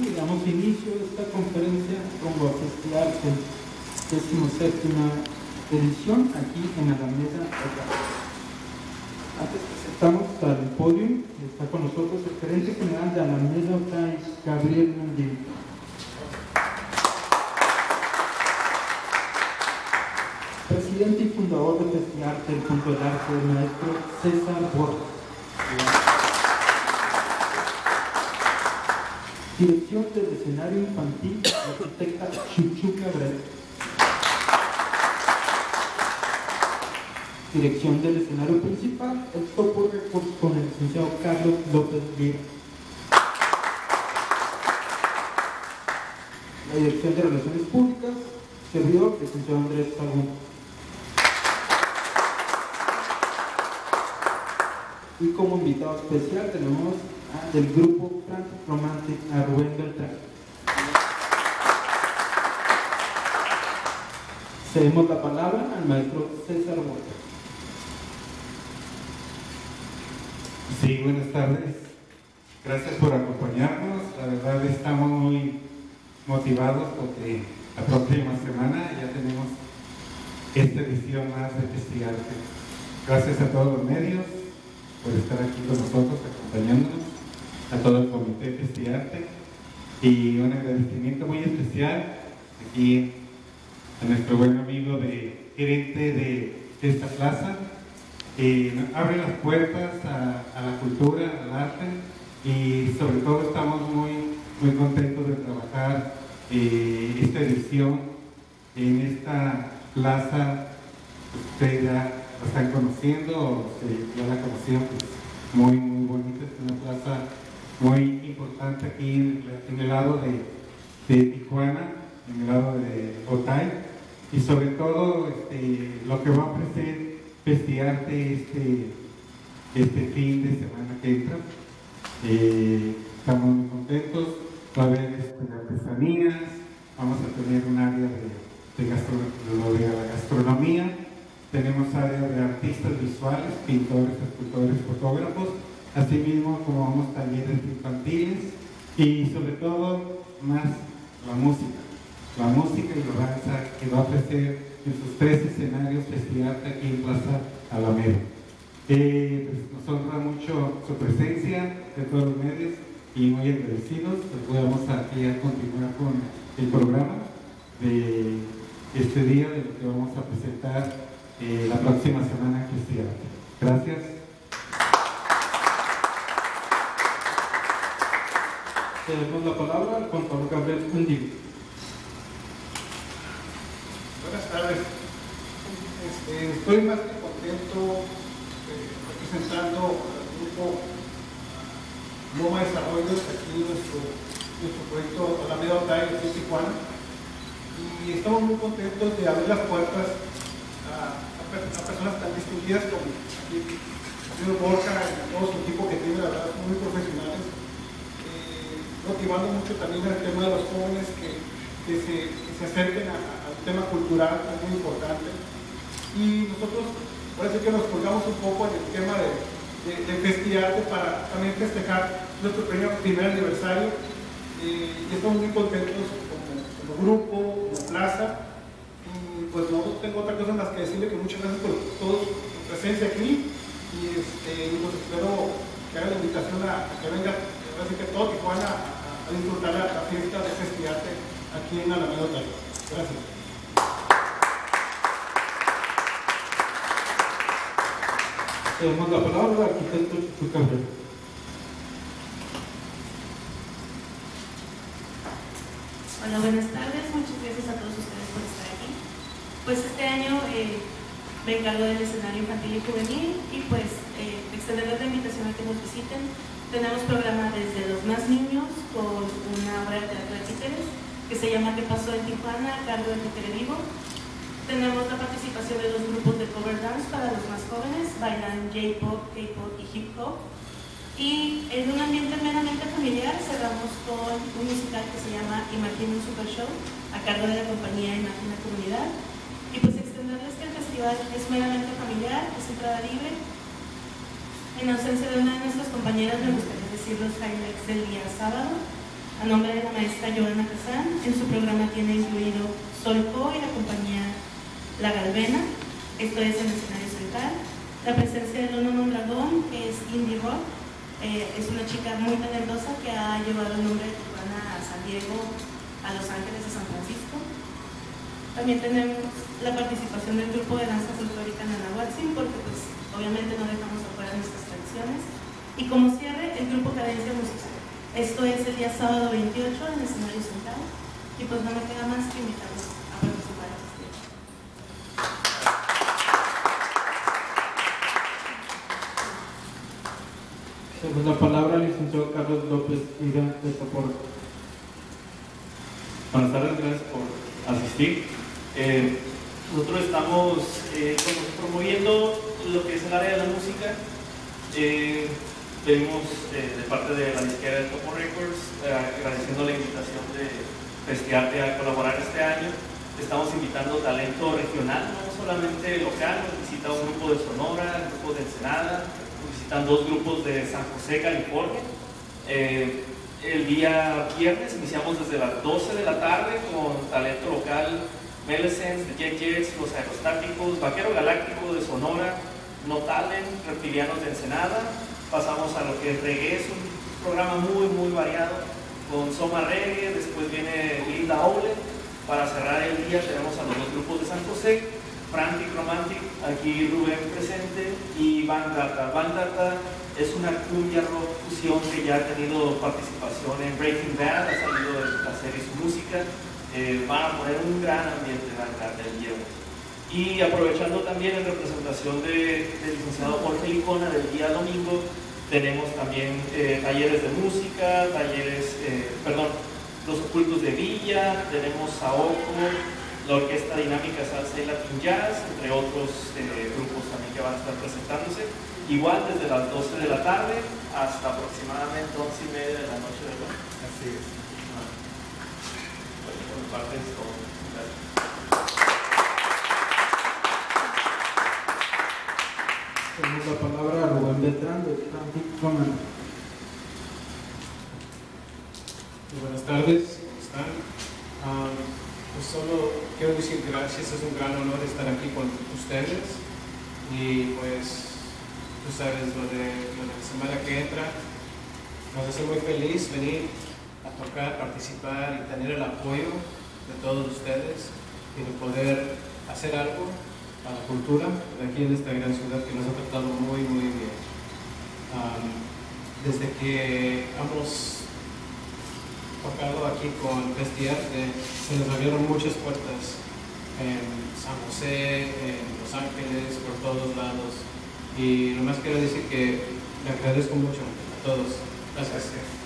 Y damos inicio a esta conferencia como Festiarte, 17 edición aquí en Alameda. Antes presentamos al podio, está con nosotros el gerente general de Alameda Otay, Gabriel Mundín. Presidente y fundador de Festiarte, el punto del arte, el maestro César Borges. Dirección del escenario infantil, la arquitecta Chuchu Cabrera. Dirección del escenario principal, el Topo con el licenciado Carlos López Vira. La dirección de Relaciones Públicas, servidor, licenciado Andrés Sagún. Y como invitado especial tenemos del grupo Frantic Romantic a Rubén Beltrán. Cedemos la palabra al maestro César Huerta. Sí, buenas tardes. Gracias por acompañarnos. La verdad estamos muy motivados porque la próxima semana ya tenemos esta edición más de Festival. Gracias a todos los medios por estar aquí con nosotros, acompañándonos a todo el comité de Festiarte y un agradecimiento muy especial aquí a nuestro buen amigo de gerente de esta plaza que abre las puertas a, la cultura, al arte y sobre todo estamos muy, muy contentos de trabajar eh, esta edición en esta plaza ustedes ya están conociendo o ya la conocieron pues, muy muy bonita, es una plaza muy importante aquí en, el lado de, de, Tijuana, en el lado de Otay, y sobre todo este, lo que va a ofrecer Festiarte este, este fin de semana que entra. Eh, estamos muy contentos, va a haber este, artesanías, vamos a tener un área de, de, gastronomía, tenemos área de artistas visuales, pintores, escultores, fotógrafos, asimismo como vamos talleres infantiles y sobre todo más la música, la música y la danza que va a ofrecer en sus tres escenarios festival aquí en Plaza Alameda. Eh, pues, nos honra mucho su presencia de todos los medios y muy agradecidos. Pues vamos a continuar con el programa de este día de lo que vamos a presentar eh, la próxima semana en Festival. Gracias. Tenemos la palabra al contador Gabriel Mendigo. Buenas tardes. Este, estoy más que contento eh, representando al grupo Loma Desarrollos, aquí nuestro, nuestro proyecto Alameda Otay de Tijuana. Y estamos muy contentos de abrir las puertas a, personas tan distinguidas como el señor Borja y todo su equipo que tiene, la verdad, muy profesionales motivando mucho también el tema de los jóvenes que, se, acerquen al tema cultural, que es muy importante. Y nosotros parece que nos colgamos un poco en el tema de, de, para también festejar nuestro primer, aniversario. Eh, y estamos muy contentos como, grupo, como plaza. Y pues no tengo otra cosa más que decirle que muchas gracias por toda su presencia aquí. Y, este, pues espero que haga la invitación a, que venga, así que todo Tijuana a disfrutar la, la fiesta de Festiarte aquí en Alameda Hotel. Gracias. Tenemos la palabra al arquitecto Cabrera. Hola, buenas tardes. Muchas gracias a todos ustedes por estar aquí. Pues este año eh, me encargo del escenario infantil y juvenil y pues eh, extenderles la invitación a que nos visiten tenemos programa desde los más niños con una obra de teatro de títeres que se llama ¿Qué pasó en Tijuana? a cargo de Títere Vivo. Tenemos la participación de dos grupos de cover dance para los más jóvenes, bailan J-pop, K-pop y hip hop. Y en un ambiente meramente familiar cerramos con un musical que se llama Imagina un Super Show a cargo de la compañía Imagina Comunidad. Y pues extenderles que el festival es meramente familiar, es entrada libre en ausencia de una de nuestras compañeras, me gustaría decir los highlights del día sábado. a nombre de la maestra Joana Casán. En su programa tiene incluido Solco y la compañía La Galvena, esto es el escenario central. La presencia de Lona Mondragón, que es indie rock, eh, es una chica muy talentosa que ha llevado el nombre de Tijuana a San Diego, a Los Ángeles, a San Francisco. También tenemos la participación del grupo de danza folclórica Nanahuatzin, porque pues obviamente no dejamos afuera nuestras Y como cierre, el grupo Cadencia Musical. Esto es el día sábado 28 en el escenario central. Y pues no me queda más que invitarlos a participar este Pues la palabra al licenciado Carlos López Ira de Soporto. Buenas tardes, gracias por asistir. Eh, nosotros estamos eh, promoviendo lo que es el área de la música. Eh, venimos eh, de parte de la disquera de Topo Records eh, agradeciendo la invitación de Festiarte a colaborar este año. Estamos invitando talento regional, no solamente local, nos visita un grupo de Sonora, un grupo de Ensenada, nos visitan dos grupos de San José, California. Eh, el día viernes iniciamos desde las 12 de la tarde con talento local, Melecens, de Jet Jets, Los Aerostáticos, Vaquero Galáctico de Sonora, No Talent, Reptilianos de Ensenada. Pasamos a lo que es reggae, es un programa muy, muy variado con Soma Reggae, después viene Linda Ole. Para cerrar el día tenemos a los dos grupos de San José, Frantic Romantic, aquí Rubén presente, y Van Data. Van es una cumbia rock fusión que ya ha tenido participación en Breaking Bad, ha salido de la serie su música. Eh, van a poner un gran ambiente Van Data el viernes. Y aprovechando también en representación de- del licenciado Jorge Licona del día domingo, tenemos también eh, talleres de música, talleres, eh, perdón, los ocultos de Villa, tenemos Saoco, la Orquesta Dinámica Salsa y Latin Jazz, entre otros eh, grupos también que van a estar presentándose. Igual desde las 12 de la tarde hasta aproximadamente 11 y media de la noche, ¿verdad? Así es. Ah. Bueno, por mi parte es todo. Gracias. Tenemos la palabra a Rubén Beltrán de Frantic Roman. Muy Buenas tardes, ¿cómo están? Ah, pues solo quiero decir gracias, es un gran honor estar aquí con ustedes y pues tú sabes lo de, lo de la semana que entra nos hace muy feliz venir a tocar, participar y tener el apoyo de todos ustedes y de poder hacer algo la cultura aquí en esta gran ciudad que nos ha tratado muy muy bien. Desde que hemos tocado aquí con Vestiarte, se nos abrieron muchas puertas en San José, en Los Ángeles, por todos lados. Y nomás quiero decir que le agradezco mucho a todos. Gracias.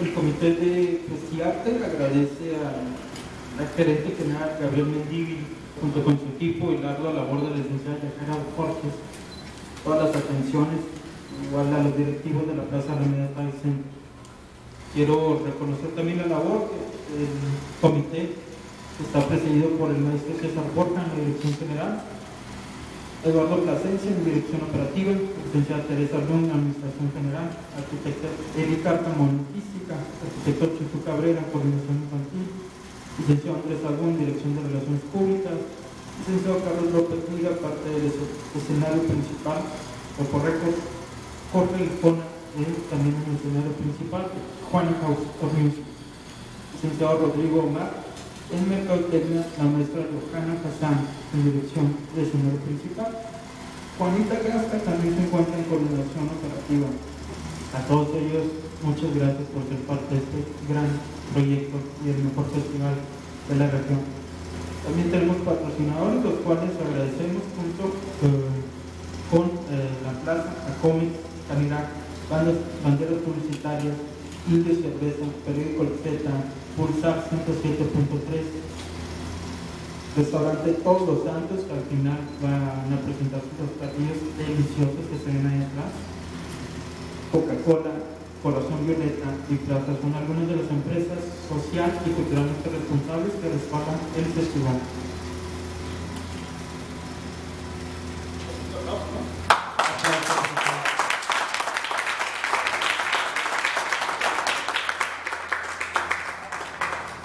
El comité de Festiarte agradece al gerente general Gabriel Mendivi, junto con su equipo y la labor de la licenciada Yajara Jorge, todas las atenciones, igual a los directivos de la Plaza Remedios Tyson. Quiero reconocer también la labor del comité, que está presidido por el maestro César Borja en la dirección general, Eduardo Plasencia en dirección operativa, licenciada Teresa Luna en administración general, arquitecta Erika física, arquitecto Chuchu Cabrera, coordinación infantil, licenciado Andrés Agún, dirección de relaciones públicas, licenciado Carlos López Liga, parte del es- escenario principal, Topo Records, Jorge Licona, eh, también en el escenario principal, Juan House of licenciado Rodrigo Omar, en Mercadotecnia, la maestra Rojana Hassan, en dirección de escenario principal. Juanita Gasca también se encuentra en coordinación operativa. A todos ellos, muchas gracias por ser parte de este gran proyecto y el mejor festival de la región. También tenemos patrocinadores, los cuales agradecemos junto eh, con eh, la Plaza, Acomic, Canirac, bandas, banderas publicitarias, Indio Cerveza, Periódico Z, Pulsar 107.3, Restaurante Todos los Santos, que al final van a presentar sus platillos deliciosos que se ven ahí atrás. Coca-Cola, Corazón Violeta y Plaza son algunas de las empresas social y culturalmente responsables que respaldan el festival.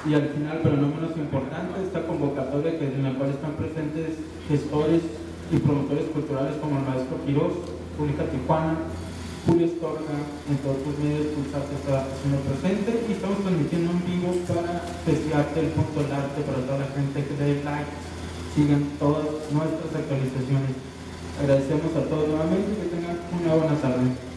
Y al final, pero no menos importante, esta convocatoria que, en la cual están presentes gestores y promotores culturales como el maestro Quiroz, Pública Tijuana, Julio Estorga, entre otros medios Pulsarte está haciendo presente y estamos transmitiendo en vivo para Festiarte el punto del arte para toda la gente que dé like, sigan todas nuestras actualizaciones. Agradecemos a todos nuevamente y que tengan una buena tarde.